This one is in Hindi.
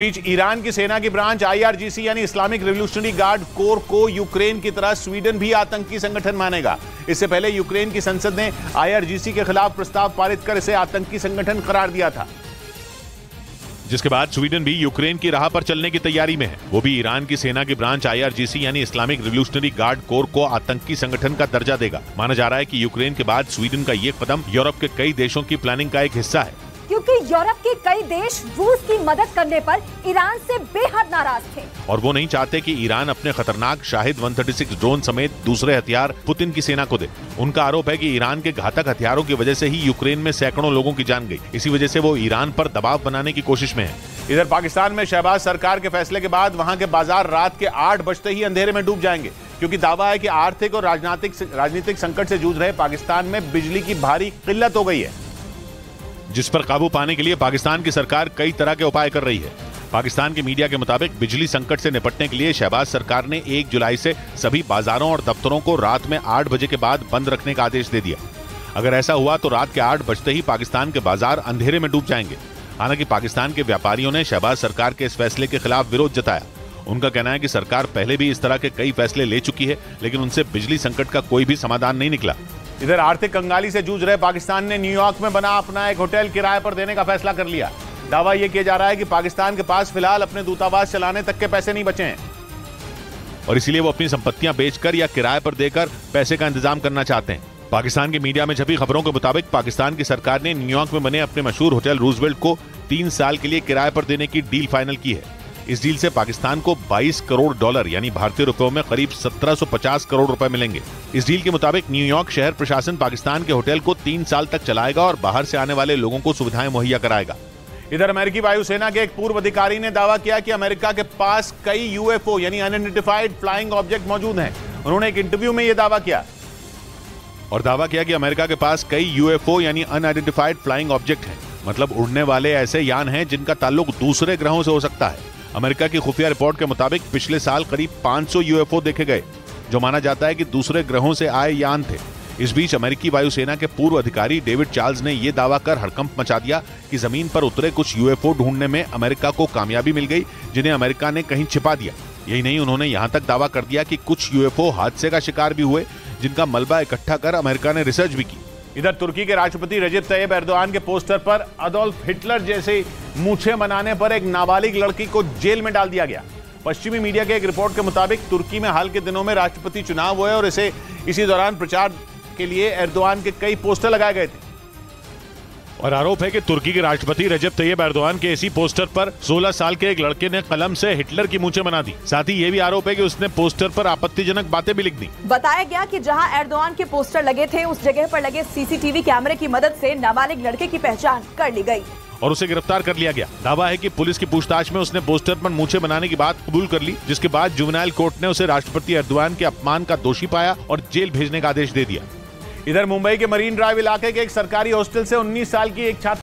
बीच ईरान की सेना की ब्रांच आईआरजीसी यानी इस्लामिक रिवोल्यूशनरी गार्ड कोर को यूक्रेन की तरह स्वीडन भी आतंकी संगठन मानेगा। इससे पहले यूक्रेन की संसद ने आईआरजीसी के खिलाफ प्रस्ताव पारित कर इसे आतंकी संगठन करार दिया था। जिसके बाद स्वीडन भी यूक्रेन की राह पर चलने की तैयारी में है। वो भी ईरान की सेना की ब्रांच आईआरजीसी यानी इस्लामिक रिवोल्यूशनरी गार्ड कोर को आतंकी संगठन का दर्जा देगा। माना जा रहा है कि यूक्रेन के बाद स्वीडन का ये कदम यूरोप के कई देशों की प्लानिंग का एक हिस्सा है। क्योंकि यूरोप के कई देश रूस की मदद करने पर ईरान से बेहद नाराज़ थे। और वो नहीं चाहते कि ईरान अपने खतरनाक शाहिद 136 ड्रोन समेत दूसरे हथियार पुतिन की सेना को दे। उनका आरोप है कि ईरान के घातक हथियारों की वजह से ही यूक्रेन में सैकड़ों लोगों की जान गई। इसी वजह से वो ईरान पर दबाव बनाने की कोशिश में है। इधर पाकिस्तान में शहबाज सरकार के फैसले के बाद वहाँ के बाज़ार रात के आठ बजते ही अंधेरे में डूब जाएँगे, क्योंकि दावा है कि आर्थिक और राजनीतिक राजनीतिक संकट से जूझ रहे पाकिस्तान में बिजली की भारी किल्लत हो गई है। जिस पर काबू पाने के लिए पाकिस्तान की सरकार कई तरह के उपाय कर रही है। पाकिस्तान के मीडिया के मुताबिक बिजली संकट से निपटने के लिए शहबाज सरकार ने एक जुलाई से सभी बाजारों और दफ्तरों को रात में आठ बजे के बाद बंद रखने का आदेश दे दिया। अगर ऐसा हुआ तो रात के आठ बजते ही पाकिस्तान के बाज़ार अंधेरे में डूब जाएँगे। हालाँकि पाकिस्तान के व्यापारियों ने शहबाज सरकार के इस फैसले के खिलाफ विरोध जताया। उनका कहना है कि सरकार पहले भी इस तरह के कई फैसले ले चुकी है, लेकिन उनसे बिजली संकट का कोई भी समाधान नहीं निकला। इधर आर्थिक कंगाली से जूझ रहे पाकिस्तान ने न्यूयॉर्क में बना अपना एक होटल किराए पर देने का फैसला कर लिया। दावा यह किया जा रहा है कि पाकिस्तान के पास फ़िलहाल अपने दूतावास चलाने तक के पैसे नहीं बचे हैं। और इसीलिए वो अपनी संपत्तियाँ बेचकर या किराए पर देकर पैसे का इंतज़ाम करना चाहते हैं। पाकिस्तान के मीडिया में छपी खबरों के मुताबिक पाकिस्तान की सरकार ने न्यूयॉर्क में बने अपने मशहूर होटल रूजवेल्ट को तीन साल के लिए किराए पर देने की डील फाइनल की है। इस डील से पाकिस्तान को 22 करोड़ डॉलर, यानी भारतीय रुपयों में करीब 1750 करोड़ रुपए मिलेंगे। इस डील के मुताबिक न्यूयॉर्क शहर प्रशासन पाकिस्तान के होटल को तीन साल तक चलाएगा और बाहर से आने वाले लोगों को सुविधाएँ मुहैया कराएगा। इधर अमेरिकी वायुसेना के एक पूर्व अधिकारी ने दावा किया कि अमेरिका के पास कई यूएफओ, यानी अनआइडेंटिफाइड फ्लाइंग ऑब्जेक्ट मौजूद हैं। उन्होंने एक इंटरव्यू में यह दावा किया। और दावा किया कि अमेरिका के पास कई यूएफओ, यानी अनआइडेंटिफाइड फ्लाइंग ऑब्जेक्ट हैं। मतलब उड़ने वाले ऐसे यान हैं जिनका ताल्लुक दूसरे ग्रहों से हो सकता है। अमेरिका की खुफिया रिपोर्ट के मुताबिक पिछले साल करीब 500 यूएफओ देखे गए, जो माना जाता है कि दूसरे ग्रहों से आए यान थे। इस बीच अमेरिकी वायुसेना के पूर्व अधिकारी डेविड चार्ल्स ने यह दावा कर हड़कंप मचा दिया कि ज़मीन पर उतरे कुछ यूएफओ ढूँढने में अमेरिका को कामयाबी मिल गई, जिन्हें अमेरिका ने कहीं छिपा दिया। यही नहीं, उन्होंने यहाँ तक दावा कर दिया कि कुछ यूएफओ हादसे का शिकार भी हुए, जिनका मलबा इकट्ठा कर अमेरिका ने रिसर्च भी की। इधर तुर्की के राष्ट्रपति रजब तैयब एर्दोआन के पोस्टर पर अदोल्फ हिटलर जैसे मूछे मनाने पर एक नाबालिग लड़की को जेल में डाल दिया गया। पश्चिमी मीडिया के एक रिपोर्ट के मुताबिक तुर्की में हाल के दिनों में राष्ट्रपति चुनाव हुए और इसे इसी दौरान प्रचार के लिए एर्दोआन के कई पोस्टर लगाए गए थे। और आरोप है कि तुर्की के राष्ट्रपति रजब तैयब एर्दोआन के इसी पोस्टर पर 16 साल के एक लड़के ने कलम से हिटलर की मूछे बना दी। साथ ही ये भी आरोप है कि उसने पोस्टर पर आपत्तिजनक बातें भी लिख दी। बताया गया कि जहाँ एर्दोआन के पोस्टर लगे थे उस जगह पर लगे सीसीटीवी कैमरे की मदद से नाबालिग लड़के की पहचान कर ली गई और उसे गिरफ़्तार कर लिया गया। दावा है कि पुलिस की पूछताछ में उसने पोस्टर पर मूछे बनाने की बात कबूल कर ली जिसके बाद जुवनाइल कोर्ट ने उसे राष्ट्रपति एर्दोआन के अपमान का दोषी पाया और जेल भेजने का आदेश दे दिया। इधर मुंबई के मरीन ड्राइव इलाके के एक सरकारी हॉस्टल से 19 साल की एक छात्र